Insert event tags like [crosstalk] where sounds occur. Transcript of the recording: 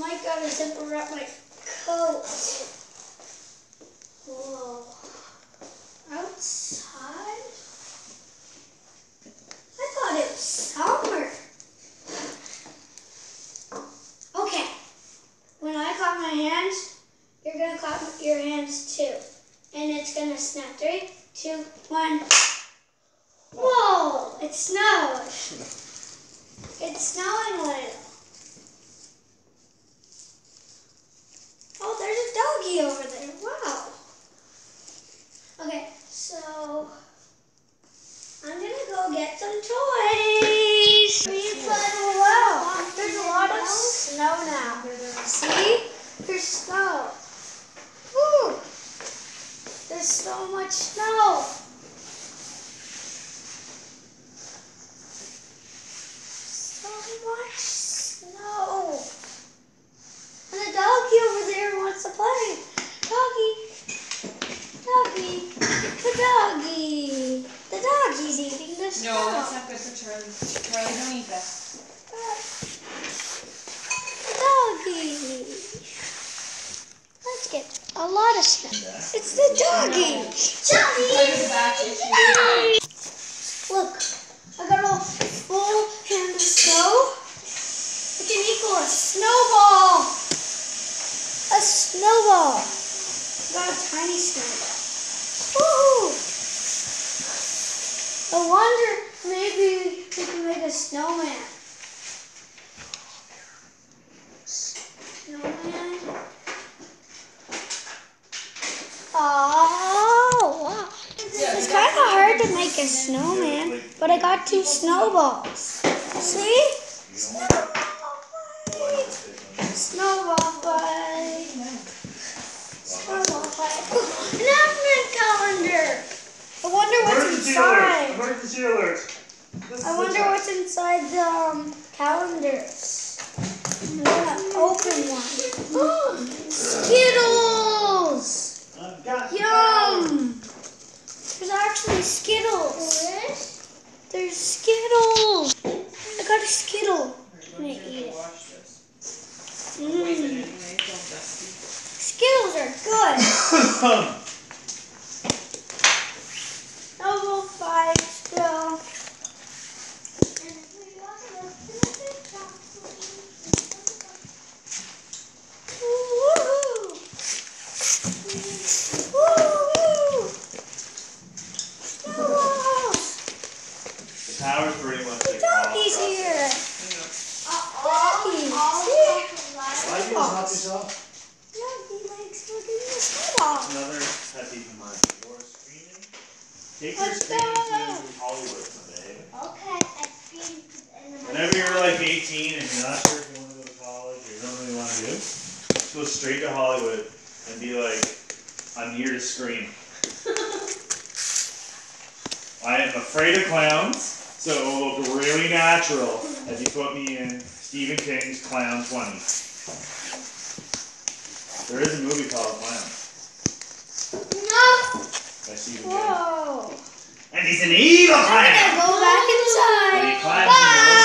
Mike got a zipper up my coat. Whoa. Outside? I thought it was summer. Okay. When I clap my hands, you're gonna clap your hands too. And it's gonna snap. Three, two, one. Whoa! It snowed. It's snowing a little. Oh, there's a doggy over there. Wow. Okay, so I'm gonna go get some toys. We play wow. There's a lot of snow now. See? There's snow. Woo! There's so much snow. So much snow. And the doggy over there wants to play. Doggy. Doggy. The doggy. The doggy's eating the snow. No, that's not good for Charlie. Charlie, don't eat that. The doggy. Let's get a lot of snow. It's the doggy. There's a batch Doggy. issue. Look, I got a full hand of snow. It can equal a snowball. A snowball. Got a tiny snowball. Woohoo! I wonder maybe we can make a snowman. Snowman. Oh, wow. It's kind of hard to make a snowman, but I got two snowballs. See? Snowball fight. An advent calendar. I wonder what's Emergency alert! inside. Emergency alert! This I wonder what's inside the um, calendars. I'm gonna open one. [gasps] Skittles! Yum! There's actually Skittles. There's Skittles. I got a Skittle. I'm gonna eat it. Wash this. Mm. Anyway, it's all dusty. Skittles are good. Snowball fight still. Woo-hoo. Woo-hoo. Snowballs. the power's pretty much The like doggy's all here. Doggy. See? Why do you just knock yourself? Doggy Another peeve of mine. You're screaming. Take your go. to Hollywood someday. Okay, I in the Whenever you're like 18 and you're not sure if you want to go to college or you don't really want to do, just go straight to Hollywood and be like, I'm here to scream. [laughs] I am afraid of clowns, so it will look really natural if you put me in Stephen King's Clown 20. There is a movie called Clown No! by Stephen King. Whoa. And he's an evil I'm gonna go back And he inside.